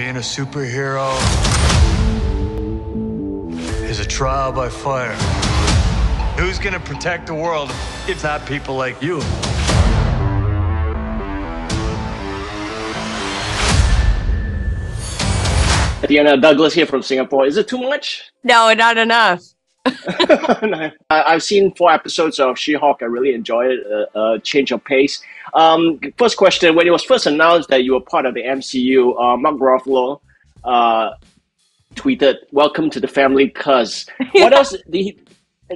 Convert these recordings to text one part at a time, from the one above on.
being a superhero is a trial by fire. Who's gonna protect the world if not people like you? Deanna Douglas here from Singapore. Is it too much? No, not enough. I- I've seen four episodes of She-Hulk. I really enjoyed it. A uh, uh, change of pace. Um, first question: When it was first announced that you were part of the MCU, uh, Mark Ruffalo uh, tweeted, "Welcome to the family." Cuz what else did he?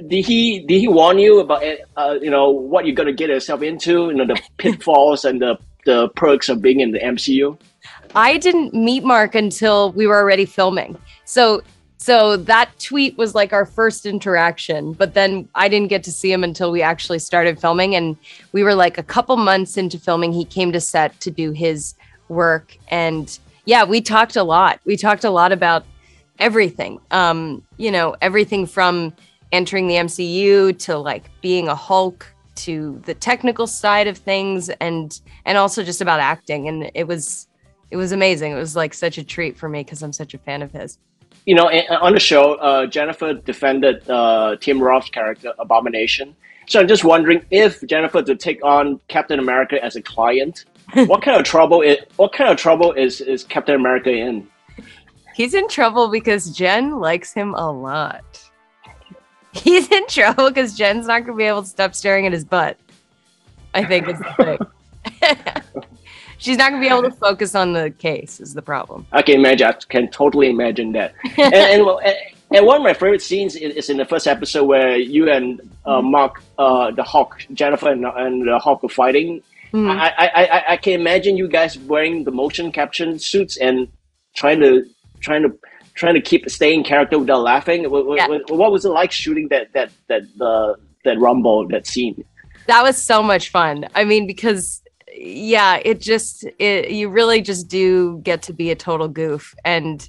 Did he did he warn you about uh, you know what you're gonna get yourself into? You know the pitfalls and the the perks of being in the MCU. I didn't meet Mark until we were already filming. So so that tweet was like our first interaction, but then I didn't get to see him until we actually started filming and we were like a couple months into filming he came to set to do his work and yeah, we talked a lot. We talked a lot about everything. Um, you know, everything from entering the MCU to like being a Hulk to the technical side of things and and also just about acting and it was it was amazing. It was like such a treat for me because I'm such a fan of his. You know, on the show, uh, Jennifer defended uh, Tim Roth's character Abomination. So I'm just wondering if Jennifer to take on Captain America as a client, what kind of trouble? It, what kind of trouble is is Captain America in? He's in trouble because Jen likes him a lot. He's in trouble because Jen's not going to be able to stop staring at his butt. I think is the thing. She's not going to be able to focus on the case, is the problem. I can imagine. I can totally imagine that. and, and, well, and, and one of my favorite scenes is, in the first episode where you and uh, Mark, uh, the Hulk, Jennifer, and, and the Hulk are fighting. Mhm. I, I, I, I can imagine you guys wearing the motion capture suits and trying to trying to trying to keep staying character without laughing. What, Yeah. what- what was it like shooting that that that the that rumble that scene? that was so much fun. I mean, because yeah, it just it, you really just do get to be a total goof. And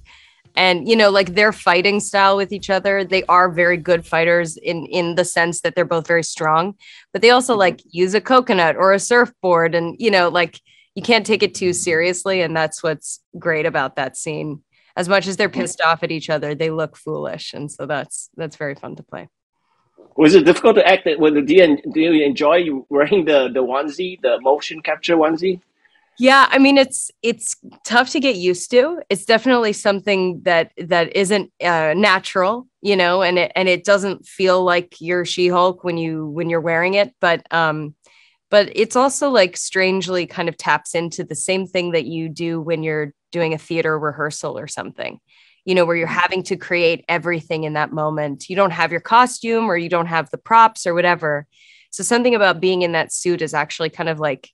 and you know like their fighting style with each other they are very good fighters in in the sense that they're both very strong but they also mm-hmm. like use a coconut or a surfboard and you know like you can't take it too seriously and that's what's great about that scene. As much as they're pissed off at each other they look foolish and so that's that's very fun to play Was it difficult to act? When do you do you enjoy wearing the the onesie, the motion capture onesie? Yeah, I mean it's it's tough to get used to. It's definitely something that that isn't uh, natural, you know, and it and it doesn't feel like you're She-Hulk when you when you're wearing it, but um but it's also like strangely kind of taps into the same thing that you do when you're doing a theater rehearsal or something. You know, where you're having to create everything in that moment. You don't have your costume or you don't have the props or whatever. So something about being in that suit is actually kind of like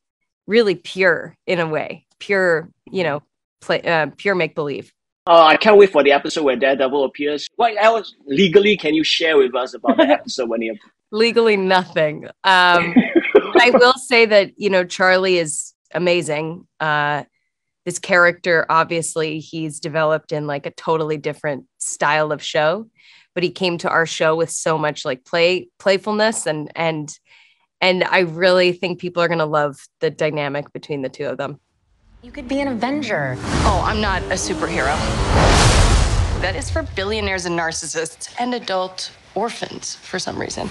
really pure in a way, pure, you know, play, uh, pure make believe. Uh, I can't wait for the episode where Daredevil appears. What else legally can you share with us about the episode when he? Legally, nothing. Um, I will say that you know Charlie is amazing. Uh, this character, obviously, he's developed in like a totally different style of show, but he came to our show with so much like play playfulness and and and I really think people are gonna love the dynamic between the two of them. You could be an Avenger. Oh, I'm not a superhero. That is for billionaires and narcissists and adult orphans for some reason.